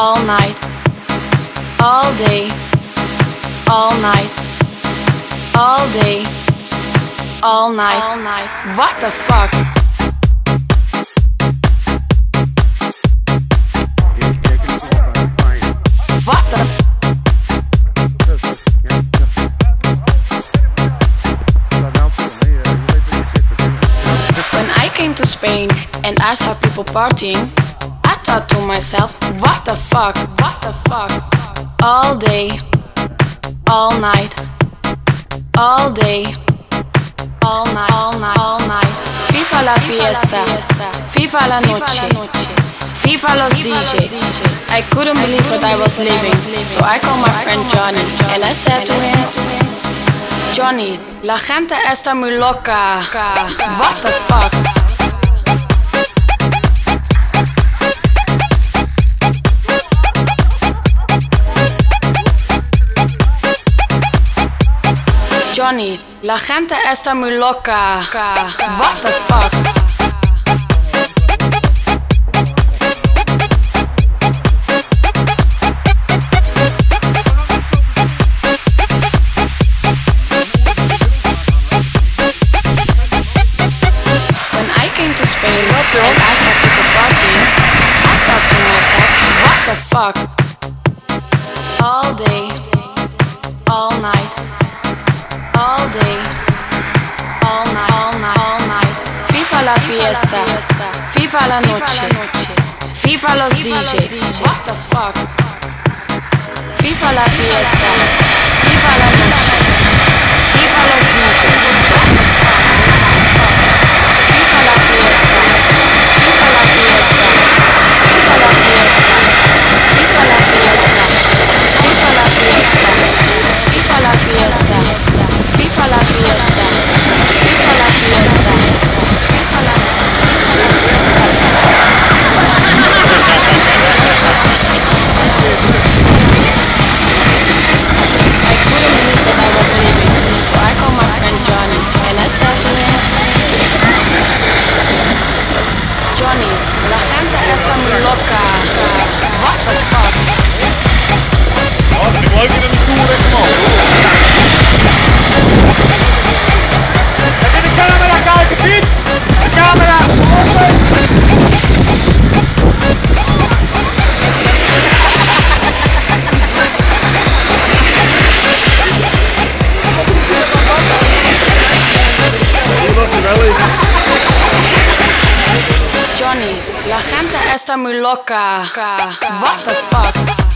all night, all day, all night, all day, all night, all night. What the fuck? What the? When I came to Spain and I saw people partying, thought to myself, what the fuck, what the fuck? All day, all night, all day, all night, all night, all night. Viva la fiesta, Viva la noche, Viva los DJ. I couldn't believe what I was living, so I called my friend Johnny and I said to him, Johnny, la gente está muy loca. What the fuck? La gente está muy loca. What the fuck? When I came fiesta, Viva la noche, Viva los DJ. What the fuck? Viva la fiesta, Viva la noche, está muy loca. What the fuck?